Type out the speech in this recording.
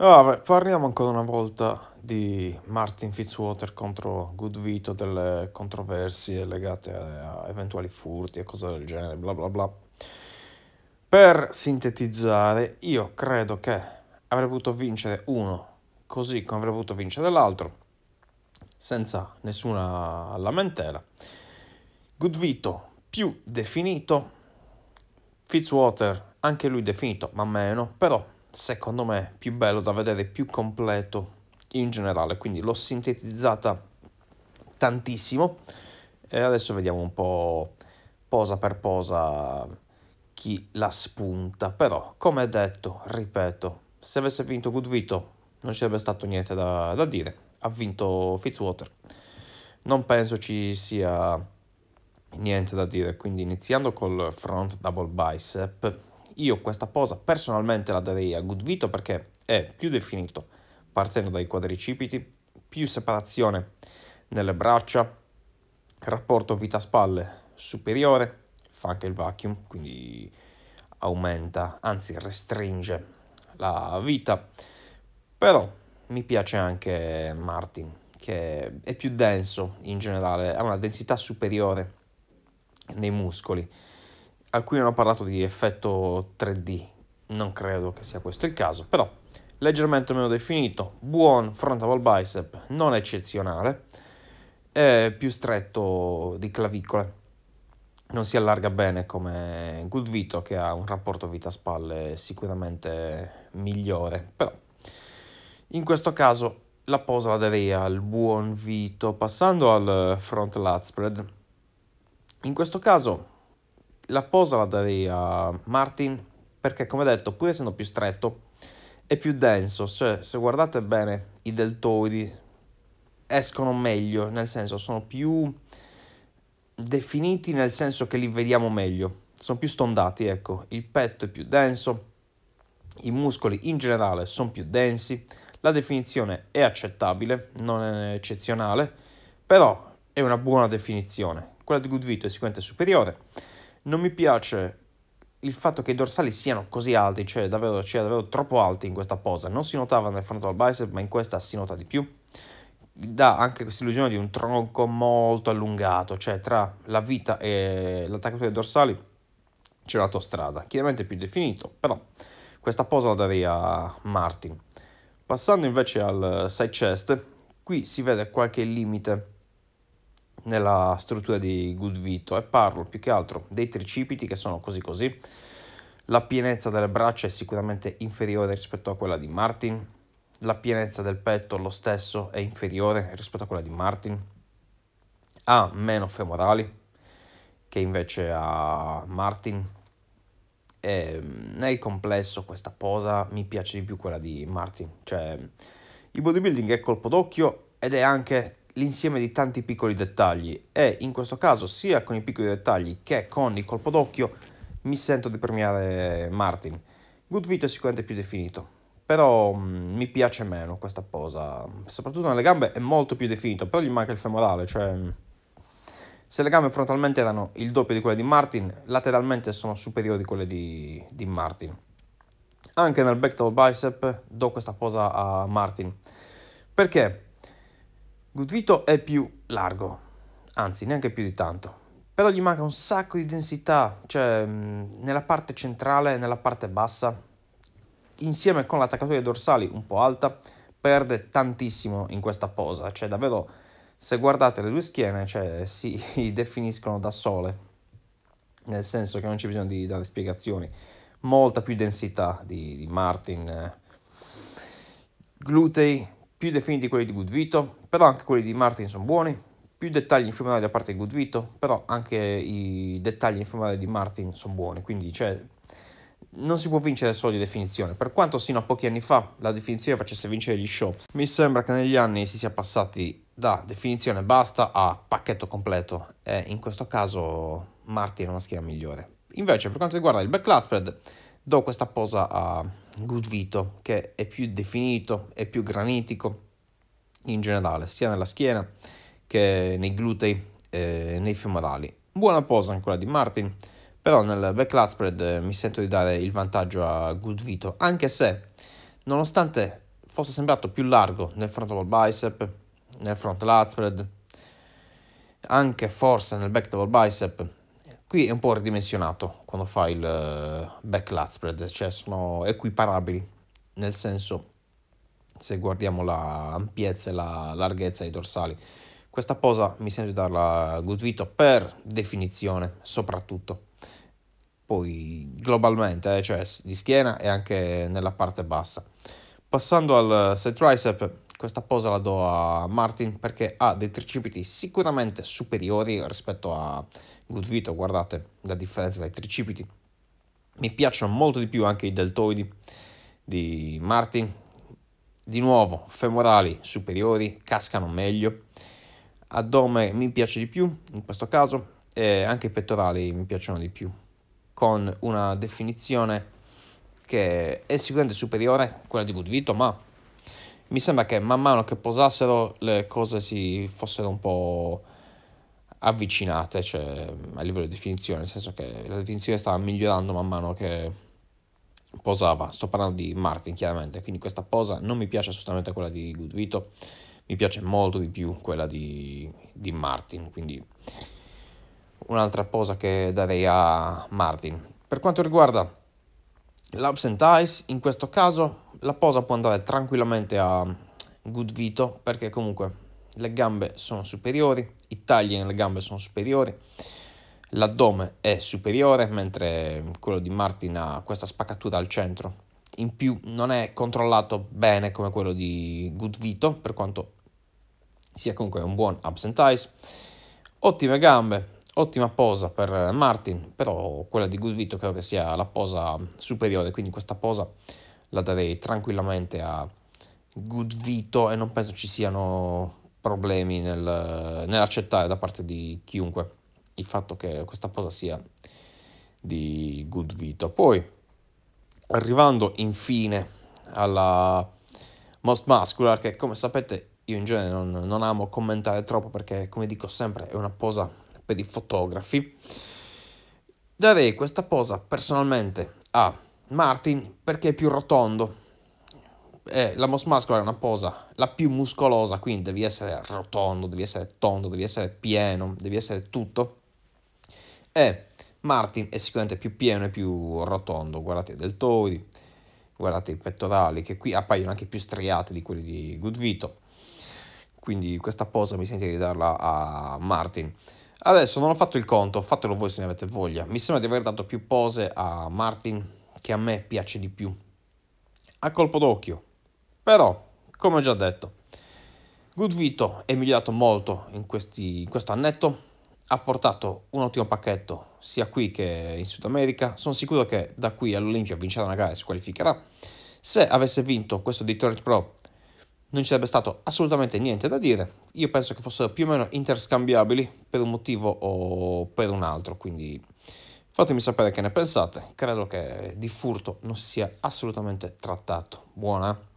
Vabbè, parliamo ancora una volta di Martin Fitzwater contro Good Vito, delle controversie legate a eventuali furti e cose del genere, bla bla bla. Per sintetizzare, io credo che avrei potuto vincere uno così come avrei potuto vincere l'altro, senza nessuna lamentela. Good Vito più definito, Fitzwater anche lui definito, ma meno, però secondo me più bello da vedere, più completo in generale, quindi l'ho sintetizzata tantissimo. E adesso vediamo un po' posa per posa chi la spunta, però come detto, ripeto, se avesse vinto Goodvito non ci sarebbe stato niente da, da dire, ha vinto Fitzwater, non penso ci sia niente da dire, quindi iniziando col front double bicep, io questa posa personalmente la darei a Goodvito perché è più definito partendo dai quadricipiti, più separazione nelle braccia, rapporto vita-spalle superiore, fa anche il vacuum, quindi aumenta, anzi restringe la vita, però mi piace anche Martin, che è più denso in generale, ha una densità superiore nei muscoli alcuni hanno parlato di effetto 3D, non credo che sia questo il caso, però leggermente meno definito, buon frontal bicep, non eccezionale, è più stretto di clavicole, non si allarga bene come Good Vito che ha un rapporto vita-spalle sicuramente migliore, però in questo caso la posa la darei al buon Vito, passando al front lat spread. In questo caso la posa la darei a Martin perché come detto pur essendo più stretto è più denso, cioè se guardate bene i deltoidi escono meglio, nel senso sono più definiti nel senso che li vediamo meglio, sono più stondati, ecco, il petto è più denso, i muscoli in generale sono più densi, la definizione è accettabile, non è eccezionale, però è una buona definizione. Quella di Goodvito è sicuramente superiore non mi piace il fatto che i dorsali siano così alti, cioè davvero, cioè davvero troppo alti in questa posa. Non si notava nel frontal bicep, ma in questa si nota di più. Dà anche questa illusione di un tronco molto allungato, cioè tra la vita e l'attaccatura dei dorsali c'è l'autostrada, chiaramente più definito, però questa posa la darei a Martin. Passando invece al side chest, qui si vede qualche limite nella struttura di Good Vito e parlo più che altro dei tricipiti che sono così così. La pienezza delle braccia è sicuramente inferiore rispetto a quella di Martin. La pienezza del petto lo stesso è inferiore rispetto a quella di Martin. Ha meno femorali che invece ha Martin. E nel complesso questa posa mi piace di più quella di Martin. Cioè il bodybuilding è colpo d'occhio ed è anche l'insieme di tanti piccoli dettagli e in questo caso sia con i piccoli dettagli che con il colpo d'occhio mi sento di premiare Martin. Good Vito è sicuramente più definito, però mh, mm, mi piace meno questa posa, soprattutto nelle gambe è molto più definito, però gli manca il femorale, cioè mm, se le gambe frontalmente erano il doppio di quelle di Martin, lateralmente sono superiori quelle di, di Martin. Anche nel back toe bicep do questa posa a Martin. Perché? Gudvito è più largo, anzi neanche più di tanto, però gli manca un sacco di densità, cioè nella parte centrale e nella parte bassa, insieme con l'attaccatura dei dorsali un po' alta, perde tantissimo in questa posa, cioè davvero se guardate le due schiene cioè, si definiscono da sole, nel senso che non c'è bisogno di dare spiegazioni, molta più densità di, di Martin, glutei più definiti quelli di Goodvito, però anche quelli di Martin sono buoni, più dettagli inferiori da parte di Goodvito, però anche i dettagli inferiori di Martin sono buoni, quindi cioè, non si può vincere solo di definizione. Per quanto sino a pochi anni fa la definizione facesse vincere gli show, mi sembra che negli anni si sia passati da definizione basta a pacchetto completo e in questo caso Martin è una schiena migliore. Invece per quanto riguarda il back spread, do questa posa a Good Vito che è più definito, è più granitico in generale, sia nella schiena che nei glutei e nei femorali. Buona posa quella di Martin, però nel back spread mi sento di dare il vantaggio a Good Vito, anche se nonostante fosse sembrato più largo nel front double bicep, nel front lat spread, anche forse nel back double bicep. Qui è un po' ridimensionato quando fa il eh, back spread, cioè sono equiparabili, nel senso se guardiamo la ampiezza e la larghezza dei dorsali. Questa posa mi sento di darla good vito per definizione, soprattutto. Poi globalmente, eh, cioè di schiena e anche nella parte bassa. Passando al set tricep, questa posa la do a Martin perché ha dei tricipiti sicuramente superiori rispetto a good vito, guardate la differenza dai tricipiti. Mi piacciono molto di più anche i deltoidi di Martin, di nuovo femorali superiori cascano meglio. Addome mi piace di più in questo caso e anche i pettorali mi piacciono di più. Con una definizione che è sicuramente superiore a quella di Budvito ma mi sembra che man mano che posassero le cose si fossero un po' avvicinate cioè a livello di definizione nel senso che la definizione stava migliorando man mano che posava, sto parlando di Martin chiaramente, quindi questa posa non mi piace assolutamente quella di Gudvito, mi piace molto di più quella di, di Martin, quindi un'altra posa che darei a Martin. Per quanto riguarda and eyes, in questo caso la posa può andare tranquillamente a Gudvito perché comunque le gambe sono superiori, i tagli nelle gambe sono superiori, L'addome è superiore, mentre quello di Martin ha questa spaccatura al centro. In più non è controllato bene come quello di Good Vito, per quanto sia comunque un buon absent eyes. Ottime gambe, ottima posa per Martin, però quella di Good Vito credo che sia la posa superiore, quindi questa posa la darei tranquillamente a Good Vito e non penso ci siano problemi nel, nell'accettare da parte di chiunque il fatto che questa posa sia di Good Vito. Poi, arrivando infine alla Most Muscular, che come sapete io in genere non, non amo commentare troppo perché, come dico sempre, è una posa per i fotografi. Darei questa posa personalmente a Martin perché è più rotondo. Eh, la Most Muscular è una posa la più muscolosa, quindi devi essere rotondo, devi essere tondo, devi essere pieno, devi essere tutto e Martin è sicuramente più pieno e più rotondo, guardate i deltoidi, guardate i pettorali che qui appaiono anche più striati di quelli di Goodvito, quindi questa posa mi sento di darla a Martin. Adesso non ho fatto il conto, fatelo voi se ne avete voglia, mi sembra di aver dato più pose a Martin che a me piace di più, a colpo d'occhio, però come ho già detto, Goodvito è migliorato molto in, questi, in questo annetto, ha portato un ottimo pacchetto sia qui che in Sud America. Sono sicuro che da qui all'Olimpia vincerà una gara e si qualificherà. Se avesse vinto questo Detroit Pro non ci sarebbe stato assolutamente niente da dire. Io penso che fossero più o meno interscambiabili per un motivo o per un altro. Quindi fatemi sapere che ne pensate. Credo che di furto non si sia assolutamente trattato. Buona.